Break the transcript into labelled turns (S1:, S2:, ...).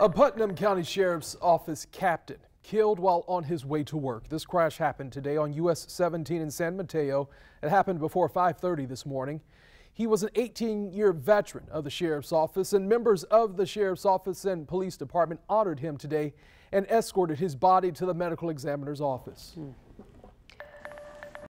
S1: A Putnam County Sheriff's Office captain killed while on his way to work. This crash happened today on US 17 in San Mateo. It happened before 5:30 this morning. He was an 18-year veteran of the Sheriff's Office and members of the Sheriff's Office and Police Department honored him today and escorted his body to the medical examiner's office. Mm.